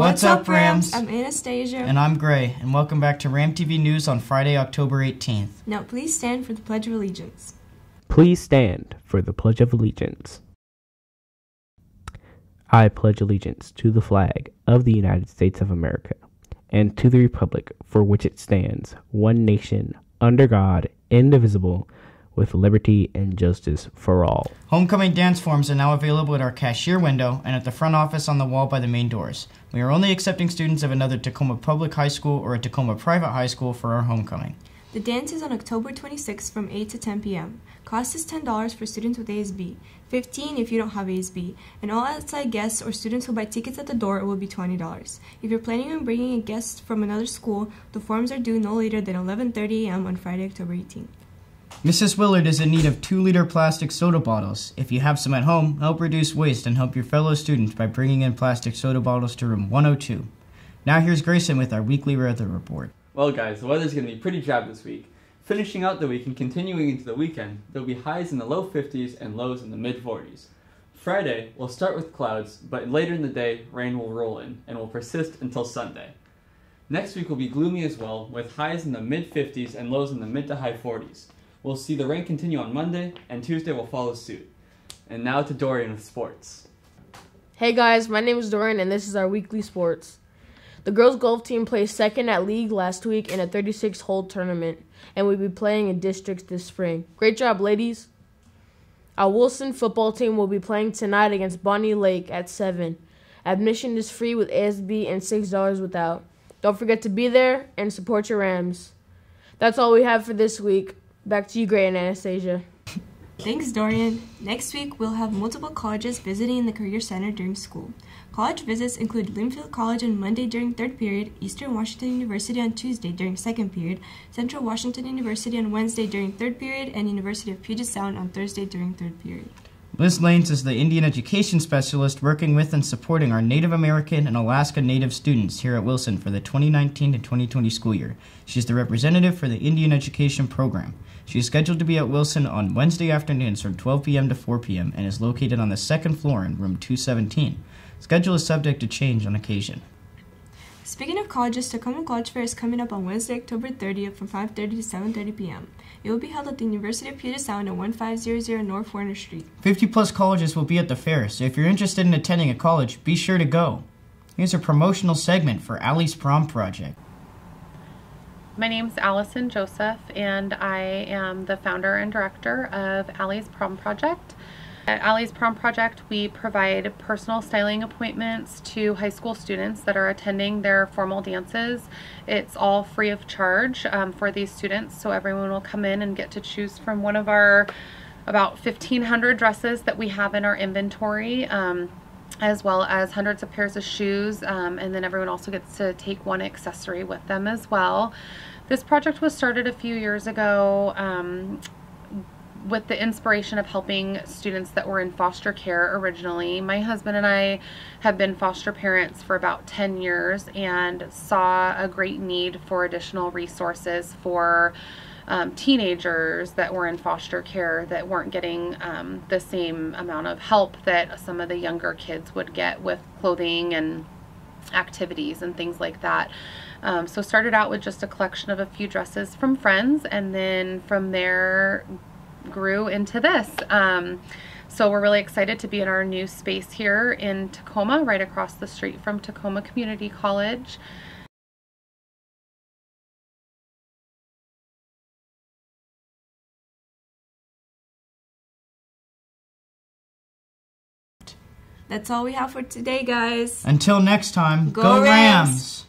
What's, up, Rams? I'm Anastasia. And I'm Grey, and welcome back to Ram TV News on Friday, October 18th. Now, please stand for the Pledge of Allegiance. Please stand for the Pledge of Allegiance. I pledge allegiance to the flag of the United States of America and to the republic for which it stands, one nation, under God, indivisible, with liberty and justice for all. Homecoming dance forms are now available at our cashier window and at the front office on the wall by the main doors. We are only accepting students of another Tacoma Public High School or a Tacoma Private High School for our homecoming. The dance is on October 26th from 8 to 10 p.m. Cost is $10 for students with ASB, 15 if you don't have ASB, and all outside guests or students who buy tickets at the door it will be $20. If you're planning on bringing a guest from another school, the forms are due no later than 11:30 a.m. on Friday, October 18th. Mrs. Willard is in need of two liter plastic soda bottles. If you have some at home, help reduce waste and help your fellow students by bringing in plastic soda bottles to room 102. Now here's Greyson with our weekly weather report. Well, guys, the weather's going to be pretty drab this week. Finishing out the week and continuing into the weekend, there'll be highs in the low 50s and lows in the mid 40s. Friday, we'll start with clouds, but later in the day, rain will roll in and will persist until Sunday. Next week will be gloomy as well, with highs in the mid 50s and lows in the mid to high 40s. We'll see the rain continue on Monday, and Tuesday will follow suit. And now to Dorian with sports. Hey guys, my name is Dorian, and this is our weekly sports. The girls golf team placed second at league last week in a 36 hole tournament, and we'll be playing in districts this spring. Great job, ladies! Our Wilson football team will be playing tonight against Bonney Lake at 7. Admission is free with ASB and $6 without. Don't forget to be there and support your Rams. That's all we have for this week. Back to you, Grey and Anastasia. Thanks, Dorian. Next week, we'll have multiple colleges visiting the Career Center during school. College visits include Linfield College on Monday during third period, Eastern Washington University on Tuesday during second period, Central Washington University on Wednesday during third period, and University of Puget Sound on Thursday during third period. Liz Lanes is the Indian Education Specialist working with and supporting our Native American and Alaska Native students here at Wilson for the 2019 to 2020 school year. She's the representative for the Indian Education Program. She is scheduled to be at Wilson on Wednesday afternoons from 12 p.m. to 4 p.m. and is located on the second floor in room 217. Schedule is subject to change on occasion. Speaking of colleges, Tacoma College Fair is coming up on Wednesday, October 30th from 5.30 to 7.30 p.m. It will be held at the University of Puget Sound at 1500 North Warner Street. 50 plus colleges will be at the fair, so if you're interested in attending a college, be sure to go. Here's a promotional segment for Allie's Prom Project. My name is Allison Joseph, and I am the founder and director of Allie's Prom Project. At Allie's Prom Project, we provide personal styling appointments to high school students that are attending their formal dances. It's all free of charge um, for these students, so everyone will come in and get to choose from one of our about 1,500 dresses that we have in our inventory. Um, as well as hundreds of pairs of shoes um, and then everyone also gets to take one accessory with them as well. This project was started a few years ago um, with the inspiration of helping students that were in foster care originally. My husband and I have been foster parents for about 10 years and saw a great need for additional resources for um, teenagers that were in foster care that weren't getting um, the same amount of help that some of the younger kids would get with clothing and activities and things like that. Um, so started out with just a collection of a few dresses from friends and then from there grew into this. Um, so we're really excited to be in our new space here in Tacoma, right across the street from Tacoma Community College. That's all we have for today, guys. Until next time, Go go, Rams! Rams!